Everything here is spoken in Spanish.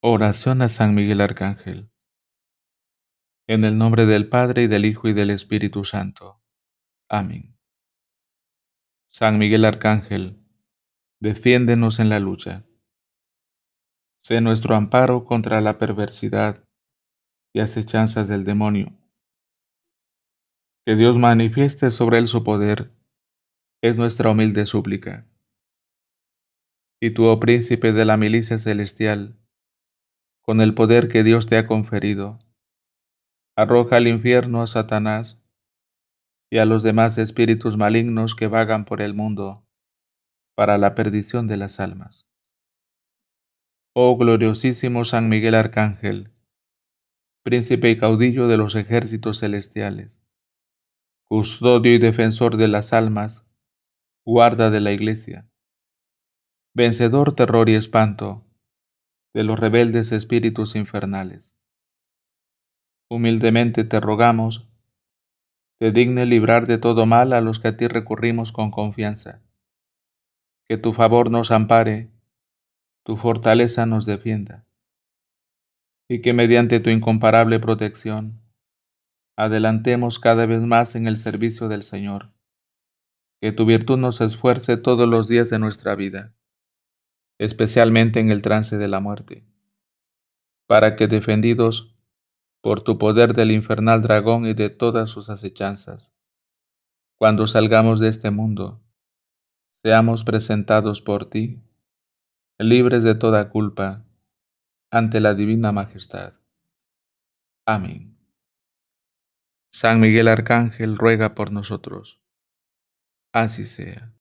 Oración a San Miguel Arcángel. En el nombre del Padre y del Hijo y del Espíritu Santo. Amén. San Miguel Arcángel, defiéndenos en la lucha. Sé nuestro amparo contra la perversidad y acechanzas del demonio. Que Dios manifieste sobre él su poder es nuestra humilde súplica. Y tú, oh príncipe de la milicia celestial, con el poder que Dios te ha conferido. Arroja al infierno a Satanás y a los demás espíritus malignos que vagan por el mundo para la perdición de las almas. Oh gloriosísimo San Miguel Arcángel, príncipe y caudillo de los ejércitos celestiales, custodio y defensor de las almas, guarda de la iglesia, vencedor terror y espanto, de los rebeldes espíritus infernales. Humildemente te rogamos, te digne librar de todo mal a los que a ti recurrimos con confianza. Que tu favor nos ampare, tu fortaleza nos defienda, y que mediante tu incomparable protección adelantemos cada vez más en el servicio del Señor. Que tu virtud nos esfuerce todos los días de nuestra vida especialmente en el trance de la muerte, para que defendidos por tu poder del infernal dragón y de todas sus acechanzas, cuando salgamos de este mundo, seamos presentados por ti, libres de toda culpa, ante la divina majestad. Amén. San Miguel Arcángel ruega por nosotros. Así sea.